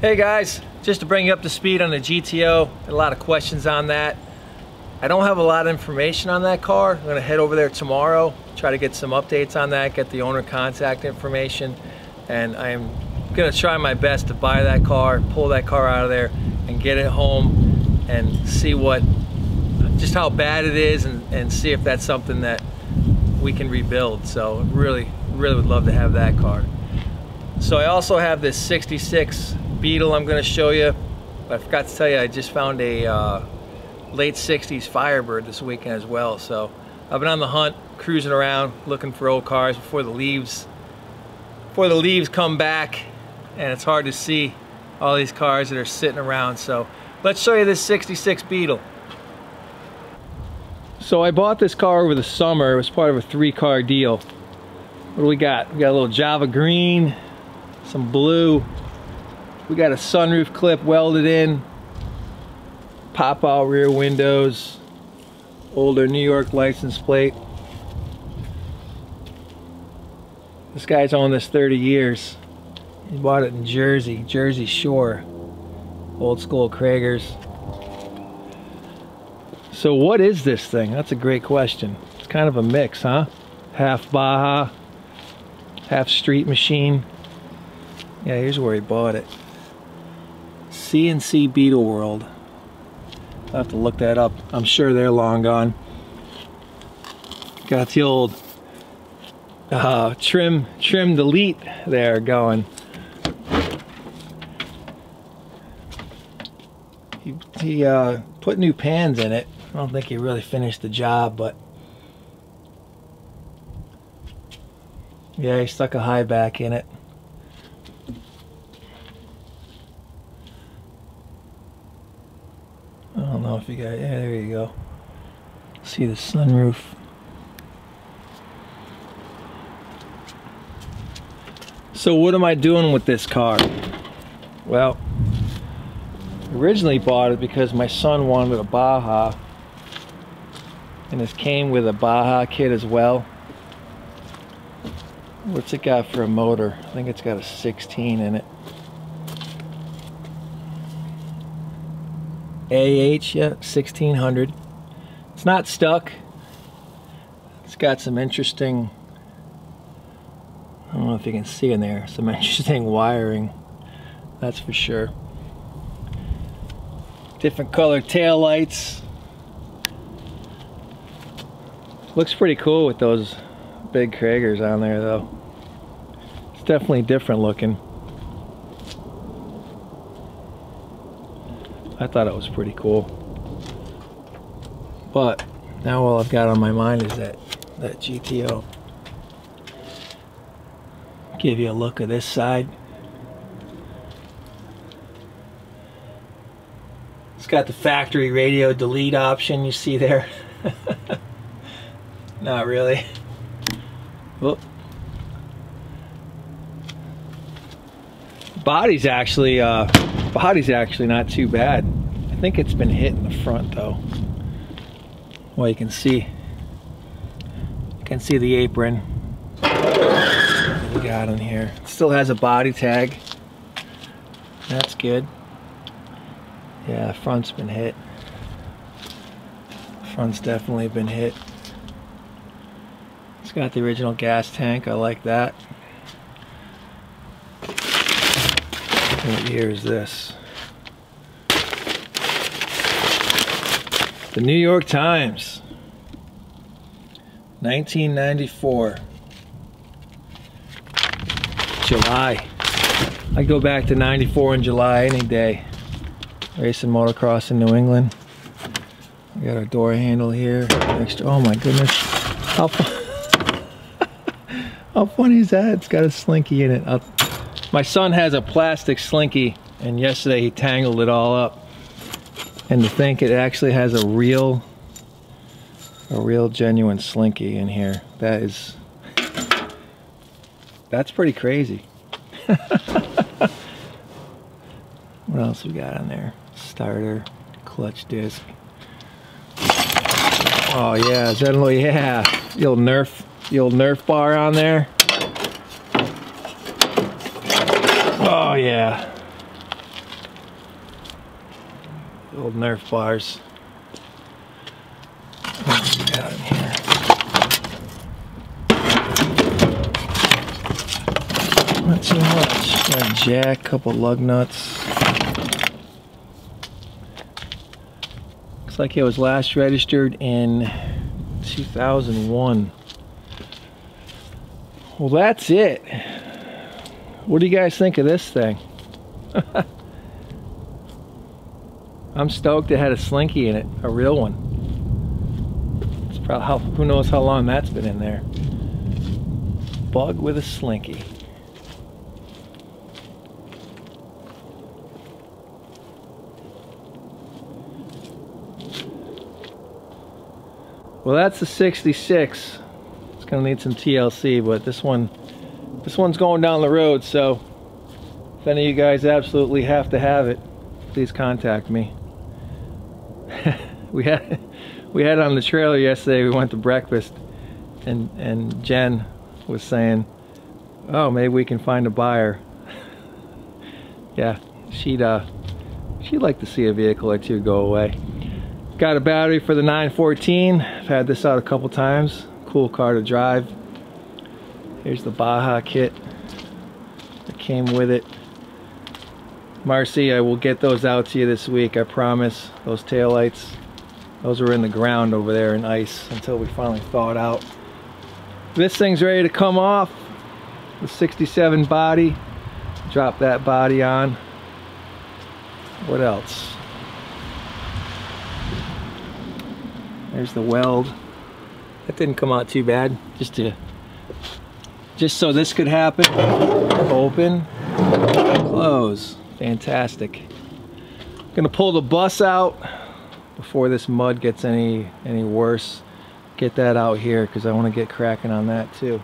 Hey guys, just to bring you up to speed on the GTO, a lot of questions on that. I don't have a lot of information on that car. I'm gonna head over there tomorrow, try to get some updates on that, get the owner contact information, and I am gonna try my best to buy that car, pull that car out of there, and get it home and see what, just how bad it is and, and see if that's something that we can rebuild. So really, really would love to have that car. So I also have this 66 Beetle I'm going to show you. I forgot to tell you, I just found a uh, late 60s Firebird this weekend as well. So I've been on the hunt, cruising around, looking for old cars before the leaves, before the leaves come back, and it's hard to see all these cars that are sitting around. So let's show you this 66 Beetle. So I bought this car over the summer. It was part of a three car deal. What do we got? We got a little Java green, some blue, we got a sunroof clip welded in, pop out rear windows, older New York license plate. This guy's owned this 30 years. He bought it in Jersey, Jersey Shore. Old school Cragars. So what is this thing? That's a great question. It's kind of a mix, huh? Half Baja, half street machine. Yeah, here's where he bought it. CNC Beetle World. I'll have to look that up. I'm sure they're long gone. Got the old uh, trim, trim delete there going. He, he uh, put new pans in it. I don't think he really finished the job, but yeah, he stuck a high back in it. If you got, yeah, there you go. See the sunroof. So what am I doing with this car? Well, originally bought it because my son wanted a Baja and this came with a Baja kit as well. What's it got for a motor? I think it's got a 16 in it. AH, yeah, 1600. It's not stuck. It's got some interesting, I don't know if you can see in there, some interesting wiring, that's for sure. Different color tail lights. Looks pretty cool with those big Cragars on there though. It's definitely different looking. I thought it was pretty cool. But now all I've got on my mind is that, that GTO. Give you a look at this side. It's got the factory radio delete option you see there. Not really. Whoop. Body's actually uh, body's actually not too bad. I think it's been hit in the front though. Well, you can see, you can see the apron we got in here. It still has a body tag. That's good. Yeah, front's been hit. Front's definitely been hit. It's got the original gas tank. I like that. What year is this? The New York Times, 1994, July. I go back to 94 in July any day. Racing motocross in New England. We got our door handle here. Extra, oh my goodness. How, how funny is that? It's got a slinky in it. I'll, my son has a plastic slinky and yesterday he tangled it all up. And to think it actually has a real, a real genuine slinky in here. That is, that's pretty crazy. what else we got on there? Starter, clutch disc. Oh yeah, is that a little, yeah, the old Nerf, the old Nerf bar on there. Oh yeah. old Nerf bars. Not too much. Got a jack, couple lug nuts. Looks like it was last registered in 2001. Well, that's it. What do you guys think of this thing? I'm stoked it had a slinky in it, a real one. It's probably how, who knows how long that's been in there. Bug with a slinky. Well, that's the 66. It's gonna need some TLC, but this one, this one's going down the road, so if any of you guys absolutely have to have it, please contact me. we had we had on the trailer yesterday. We went to breakfast, and and Jen was saying, "Oh, maybe we can find a buyer." yeah, she'd uh, she'd like to see a vehicle or two go away. Got a battery for the 914. I've had this out a couple times. Cool car to drive. Here's the Baja kit that came with it. Marcy, I will get those out to you this week, I promise. Those taillights, those were in the ground over there in ice until we finally thawed out. This thing's ready to come off. The 67 body. Drop that body on. What else? There's the weld. That didn't come out too bad. Just to, just so this could happen. Open, close. Fantastic. Gonna pull the bus out before this mud gets any any worse. Get that out here because I want to get cracking on that too.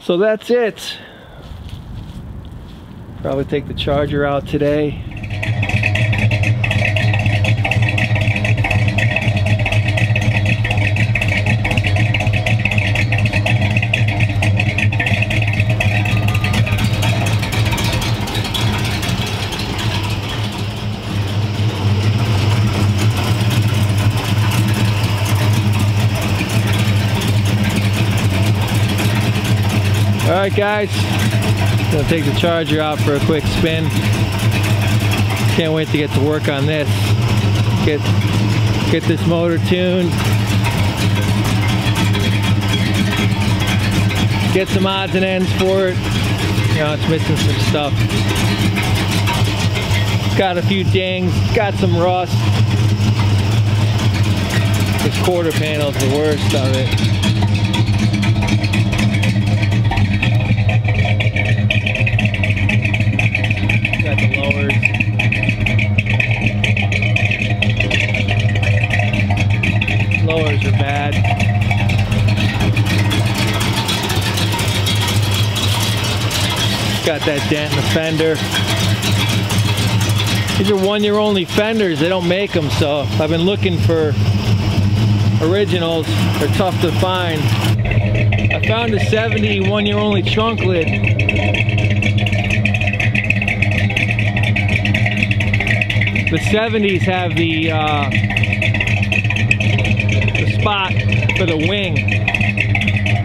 So that's it. Probably take the charger out today. Alright guys, gonna take the charger out for a quick spin. Can't wait to get to work on this. Get, get this motor tuned. Get some odds and ends for it. You know, it's missing some stuff. Got a few dings, got some rust. This quarter panel's the worst of it. Got that dent in the fender. These are one year only fenders. They don't make them, so I've been looking for originals. They're tough to find. I found a 71 year only trunk lid. The 70s have the, uh, the spot for the wing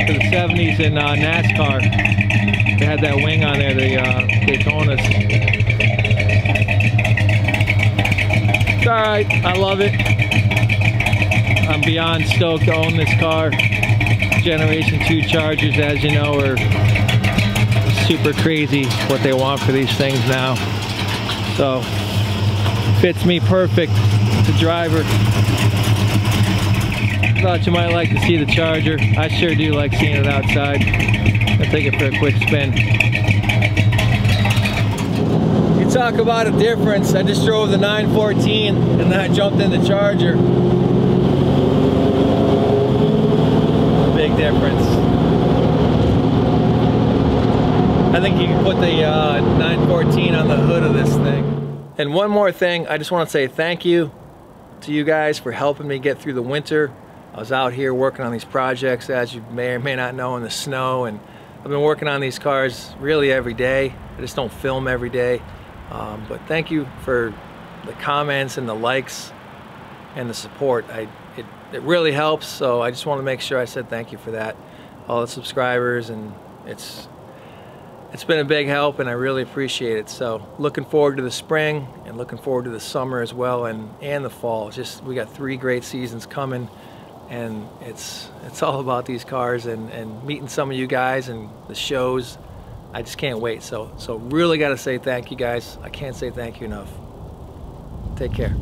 for the 70s in uh, NASCAR. They had that wing on there, the uh, Daytonas. It's alright, I love it. I'm beyond stoked to own this car. Generation 2 Chargers, as you know, are super crazy what they want for these things now. So, fits me perfect. The driver. Thought you might like to see the Charger. I sure do like seeing it outside. I'll take it for a quick spin. You talk about a difference. I just drove the 914 and then I jumped in the Charger. Big difference. I think you can put the uh, 914 on the hood of this thing. And one more thing, I just want to say thank you to you guys for helping me get through the winter. I was out here working on these projects, as you may or may not know, in the snow, and I've been working on these cars really every day. I just don't film every day. Um, but thank you for the comments and the likes and the support. I it, it really helps. So I just want to make sure I said thank you for that, all the subscribers, and it's it's been a big help, and I really appreciate it. So looking forward to the spring and looking forward to the summer as well, and and the fall. Just we got three great seasons coming, and it's it's all about these cars and and meeting some of you guys and the shows. I just can't wait. So so really got to say thank you guys. I can't say thank you enough. Take care.